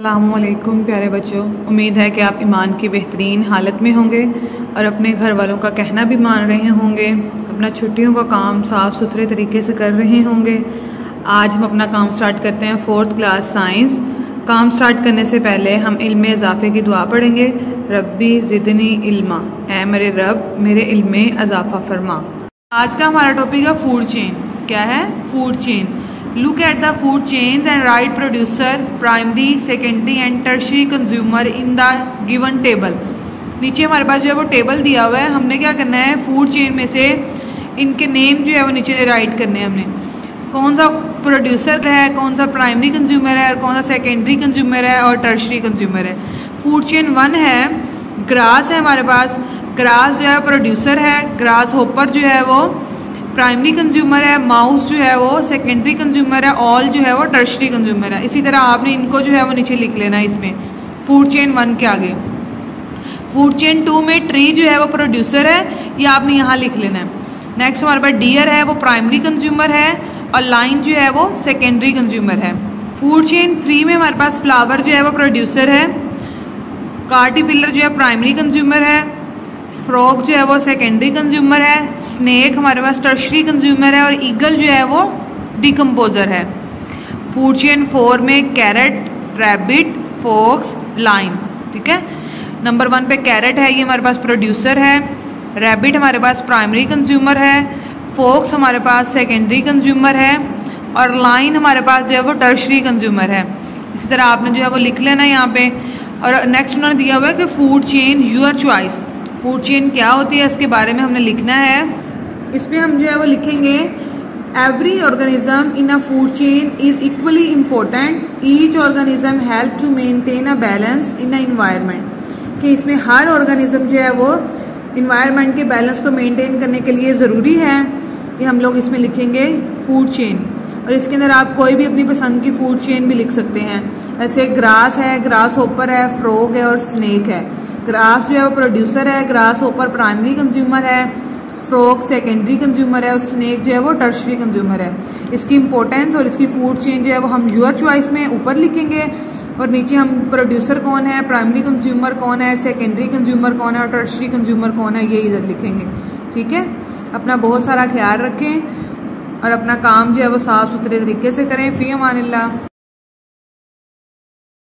अल्लाम प्यारे बच्चों। उम्मीद है कि आप ईमान की बेहतरीन हालत में होंगे और अपने घर वालों का कहना भी मान रहे होंगे, अपना छुट्टियों का काम साफ़ सुथरे तरीके से कर रहे होंगे। आज हम अपना काम स्टार्ट करते हैं फोर्थ क्लास साइंस काम स्टार्ट करने से पहले हम इल्म इजाफे की दुआ पढ़ेंगे। रब्बी ज़िदनी इल्मा। ए मेरे रब, मेरे इल्म इजाफा फरमा। आज का हमारा टॉपिक है फ़ूड चेन क्या है? Food chain look at the food chains and write producer, primary, secondary and tertiary consumer in the given table. नीचे हमारे पास जो है वो टेबल दिया हुआ है। हमने क्या करना है? फ़ूड चेन में से इनके नेम जो है वो नीचे राइट करने हैं हमने। कौन सा प्रोड्यूसर है? कौन सा प्राइमरी कंज्यूमर है? और कौन सा सेकेंडरी कंज्यूमर है? और टर्शरी कंज्यूमर है। फ़ूड चेन वन है। ग्रास है हमारे पास। ग्रास जो है प्रोड्यूसर है। ग्रास होपर जो है वो प्राइमरी कंज्यूमर है माउस जो है वो सेकेंडरी कंज्यूमर है ऑल जो है वो टर्शरी कंज्यूमर है। इसी तरह आपने इनको जो है वो नीचे लिख लेना है इसमें। फ़ूड चेन वन के आगे। फ़ूड चेन टू में ट्री जो है वो प्रोड्यूसर है, ये आपने यहाँ लिख लेना है। नेक्स्ट हमारे पास डियर है, वो प्राइमरी कंज्यूमर है, और लाइन जो है वो सेकेंडरी कंज्यूमर है। फ़ूड चेन थ्री में हमारे पास फ्लावर जो है वो प्रोड्यूसर है। कार्टी पिलर जो है प्राइमरी कंज्यूमर है। फ्रॉग जो है वो सेकेंडरी कंज्यूमर है स्नेक हमारे पास टर्शरी कंज्यूमर है और ईगल जो है वो डिकम्पोजर है। फ़ूड चेन फोर में कैरेट रैबिट फोक्स लाइन ठीक है? नंबर वन पे कैरेट है, ये हमारे पास प्रोड्यूसर है। रैबिट हमारे पास प्राइमरी कंज्यूमर है। फोक्स हमारे पास सेकेंडरी कंज्यूमर है और लाइन हमारे पास जो है वो टर्शरी कंज्यूमर है। इसी तरह आपने जो है वो लिख लेना यहाँ पे। और नेक्स्ट उन्होंने दिया हुआ है कि food chain your choice food chain क्या होती है, इसके बारे में हमने लिखना है। इसमें हम जो है वो लिखेंगे every organism in a food chain is equally important each organism help to maintain a balance in a environment कि इसमें हर ऑर्गेनिज्म जो है वो इन्वायरमेंट के बैलेंस को मेंटेन करने के लिए ज़रूरी है। कि हम लोग इसमें लिखेंगे फ़ूड चेन और इसके अंदर आप कोई भी अपनी पसंद की फ़ूड चेन भी लिख सकते हैं। ऐसे ग्रास है ग्रास होपर है फ्रॉग है और स्नेक है। ग्रास जो है वो प्रोड्यूसर है, ग्रास ओपर प्राइमरी कंज्यूमर है फ्रॉक सेकेंडरी कंज्यूमर है, और स्नेक जो है वो टर्शरी कंज्यूमर है। इसकी इंपॉर्टेंस और इसकी फ़ूड चेन जो है वो हम यूर चॉइस में ऊपर लिखेंगे, और नीचे हम प्रोड्यूसर कौन है प्राइमरी कंज्यूमर कौन है सेकेंडरी कंज्यूमर कौन है, और टर्शरी कंज्यूमर कौन है, ये इधर लिखेंगे। ठीक है? अपना बहुत सारा ख्याल रखें, और अपना काम जो है वो साफ़ सुथरे तरीके से करें। फ़ी अमान